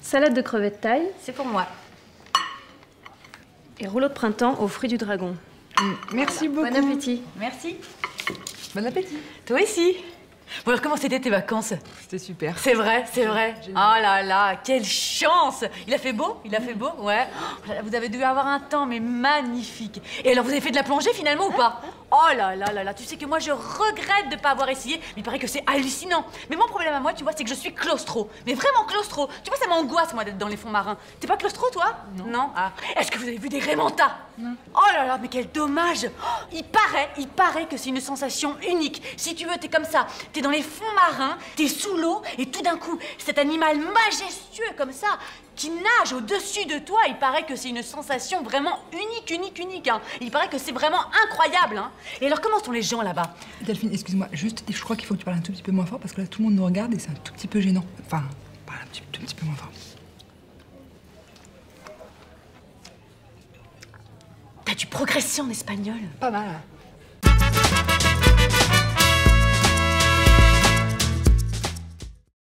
Salade de crevettes taille C'est pour moi. et rouleau de printemps aux fruits du dragon. Merci beaucoup. Bon appétit. Merci. Bon appétit. Toi aussi. Bon, alors comment c'était tes vacances? C'était super. C'est vrai, c'est vrai. Oh là là, quelle chance Il a fait beau? Il a fait beau? Ouais. Oh Vous avez dû avoir un temps, mais magnifique. Et alors, vous avez fait de la plongée finalement ou pas? Oh là là là là, tu sais que moi je regrette de pas avoir essayé, mais il paraît que c'est hallucinant. Mais mon problème à moi, tu vois, c'est que je suis claustro. Mais vraiment claustro. Tu vois, ça m'angoisse moi d'être dans les fonds marins. T'es pas claustro toi? Non. Ah. Est-ce que vous avez vu des rémentas Non. Oh là là, mais quel dommage Oh, Il paraît, il paraît que c'est une sensation unique. Si tu veux, t'es comme ça. T'es dans les fonds marins, t'es sous l'eau, et tout d'un coup, cet animal majestueux comme ça, qui nage au-dessus de toi, il paraît que c'est une sensation vraiment unique, unique, unique. hein. Il paraît que c'est vraiment incroyable. hein. Et alors, comment sont les gens là-bas? Delphine, excuse-moi, juste, je crois qu'il faut que tu parles un tout petit peu moins fort parce que là tout le monde nous regarde et c'est un tout petit peu gênant. Enfin, parle un petit, tout petit peu moins fort. T'as dû progresser en espagnol? Pas mal.